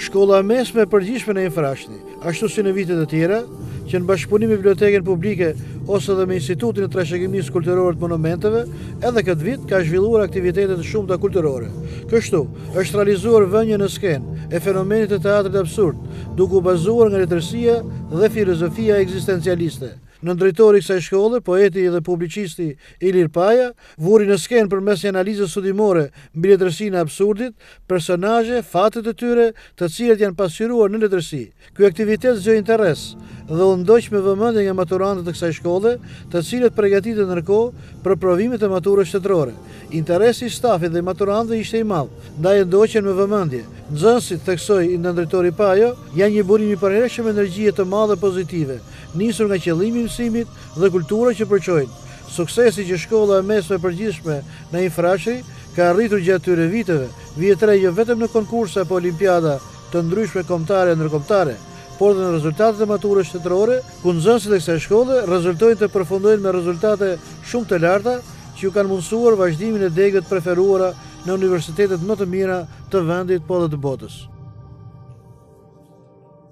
Shkolla e Mesme e Përgjithshme Naim Frashëri, ashtu si në vitet e tjera, që në bashkëpunim me Bibliotekën Publike ose dhe me Institutin e Trashëgimisë Kulturore të Monumenteve, edhe këtë vit ka zhvilluar aktivitete të shumta kulturore. Kështu, është realizuar vënia në skenë e fenomenit të teatrit absurd, duke u bazuar nga letërsia dhe filozofia ekzistencialiste. Nëndrejtori i kësaj shkolle, poeti dhe publicisti Ilir Paja, vuri në skenë përmes një analize studimore mbi letërsinë e absurdit, personazhe, fatet e tyre, të cilët janë pasqyruar në letërsi. Ky aktivitet zgjoi interes dhe u ndoq me vëmendje nga maturantët e kësaj shkolle, të cilët përgatiten ndërkohë për provimet e maturës shtetërore. Interesi i stafit dhe i maturantëve ishte i madh, ndaj e ndoqën me vëmendje. Nxënësit, theksoi nëndrejtori Paja, janë një burim i përhershëm energjie të madhe pozitive, nisur nga qëllimi i mësimit, dhe kultura që përçojnë. Suksesi që Shkolla e Mesme e Përgjithshme Naim Frashëri ka arritur gjatë tyre viteve, vihet re jo vetëm në konkurse apo olimpiada të ndryshme kombëtare e ndërkombëtare, por edhe në rezultatet e maturës shtetërore, ku nxënësit e kësaj shkolle rezultojnë të përfundojnë me rezultate shumë të larta që ju kanë mundësuar vazhdimin e degëve të preferuara në universitetet më të mira të vendit po dhe të botës.